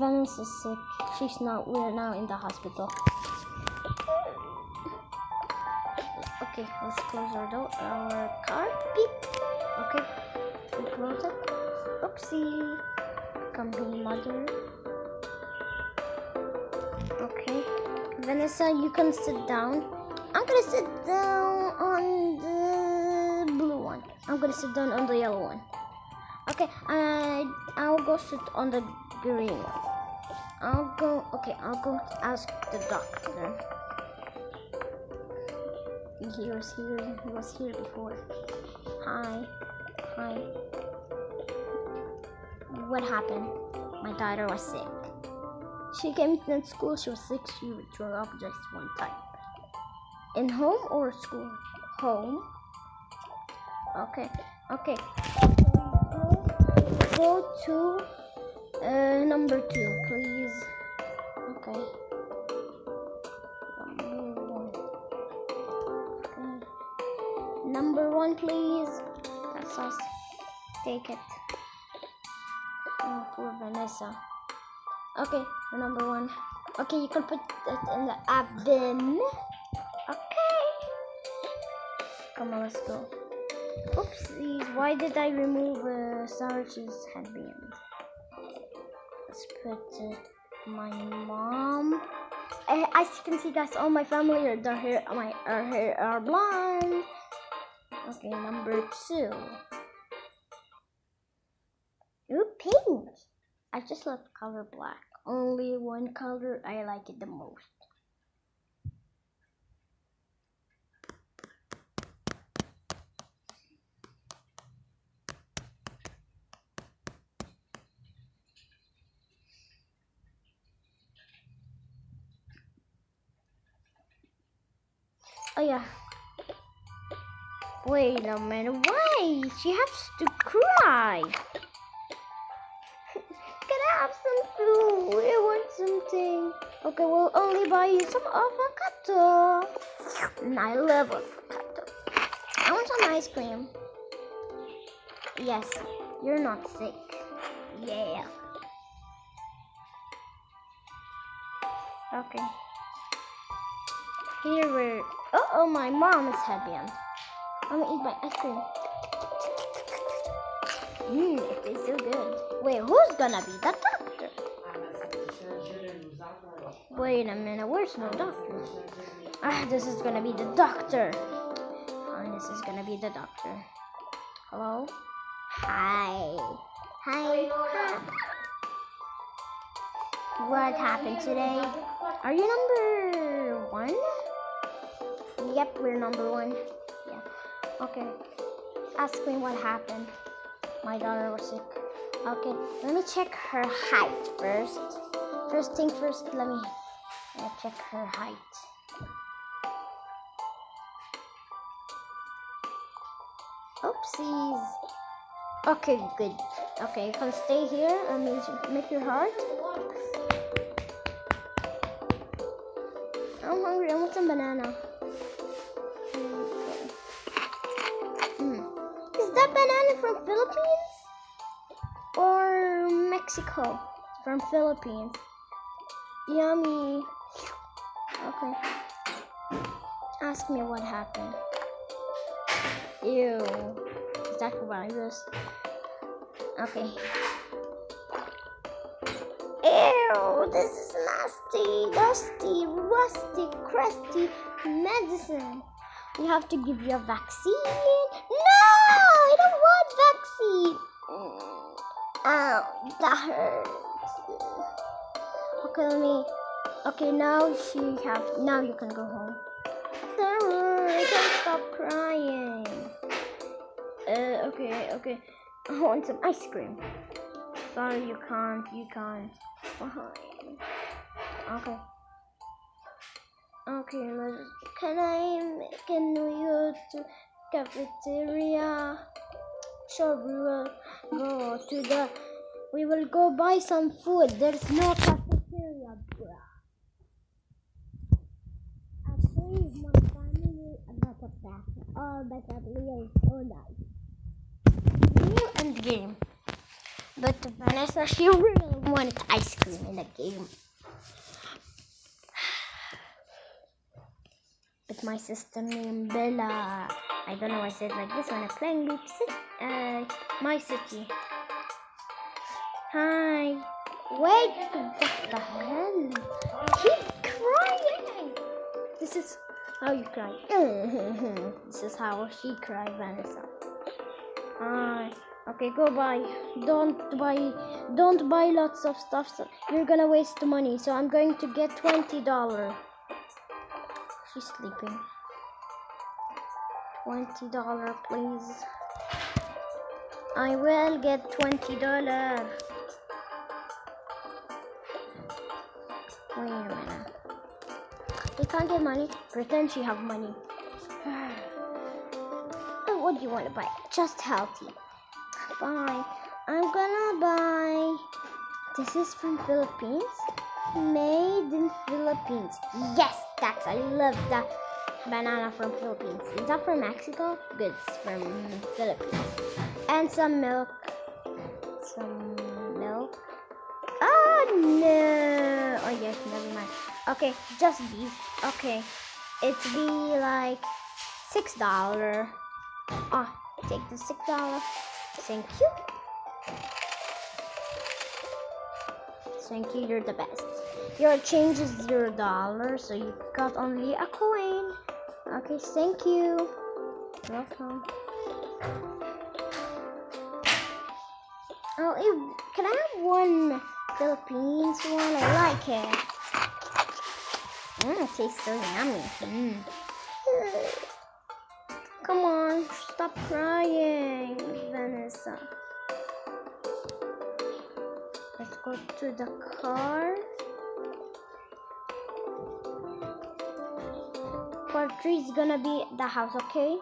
Vanessa's sick. She's not. We're now in the hospital. Okay, let's close our door. Our car. Beep. Okay, we close it. Oopsie. Come be mother. Okay, Vanessa, you can sit down. I'm gonna sit down on the blue one. I'm gonna sit down on the yellow one. Okay, I I'll go sit on the green one. I'll go. Okay, I'll go ask the doctor. He was here. He was here before. Hi, hi. What happened? My daughter was sick. She came to school. She was sick. She threw up just one time. In home or school? Home. Okay. Okay. Go, go to uh, number two, please. Number one, please. That's us. Take it. Oh, poor Vanessa. Okay, number one. Okay, you can put it in the bin. Okay. Come on, let's go. Oopsies, why did I remove uh, Sarah's headband? Let's put it my mom. Uh, as you can see, guys, all my family are their hair, my our hair are blonde. Okay, number two. Ooh, pink. I just love color black. Only one color I like it the most. Oh yeah. Wait a minute. Why? She has to cry. Can I have some food? I want something. Okay, we'll only buy you some avocado. And I love avocado. I want some ice cream. Yes, you're not sick. Yeah. Okay. Here we're. Uh oh, my mom is headband. I'm gonna eat my ice cream. Mmm, it tastes so good. Wait, who's gonna be the doctor? Wait a minute, where's my doctor? Ah, this is gonna be the doctor. Fine, this is gonna be the doctor. Hello? Hi. Hi. Hi. What happened today? Are you number one? Yep, we're number one. Okay. Ask me what happened. My daughter was sick. Okay, let me check her height first. First thing first, let me check her height. Oopsies. Okay, good. Okay, you can stay here and make your heart. I'm hungry. I want some banana. That banana from Philippines or Mexico? From Philippines. Yummy. Okay. Ask me what happened. Ew. Is that virus? Okay. Ew, this is nasty, dusty, rusty, crusty medicine. We have to give you a vaccine. No, don't want vaccine. Ow, that hurts. Okay, let me. Okay, now she have. Now you can go home. Sarah, can't stop crying. Uh, okay, okay. I want some ice cream. Sorry, you can't. You can't. Fine. Okay. Okay. Can I? Can we go to cafeteria? Sure, we will go to the. We will go buy some food. There's no cafeteria, bruh. Saved my family a lot of that. All the cafeteria is so nice. New end game. But Vanessa, she really wanted ice cream in the game. With my sister named Bella. I don't know why I said like this when I'm playing Loop City. Uh, my city. Hi. Wait, what the hell? Keep crying. This is how you cry. this is how she cried, Vanessa. Hi. Okay, go buy. Don't buy. Don't buy lots of stuff. So you're gonna waste money. So I'm going to get twenty dollar. She's sleeping. Twenty dollar, please. I will get twenty dollar. Wait a minute. You can't get money. Pretend you have money. oh, what do you want to buy? Just healthy. Bye. I'm gonna buy. This is from Philippines. Made in Philippines. Yes, that's. I love that banana from Philippines. Is that from Mexico? Good. It's from Philippines. And some milk. Some milk. Oh no! Oh yes, never mind. Okay, just be okay. It's be like six dollar. Ah, take the six dollar. Thank you. Thank you. You're the best. Your change is zero dollar, so you got only a coin. Okay, thank you. Welcome. Oh, ew, can I have one Philippines one? I like it. Mmm, tastes so yummy. Mm. Come on, stop crying, go to the car. Part three is gonna be the house, okay?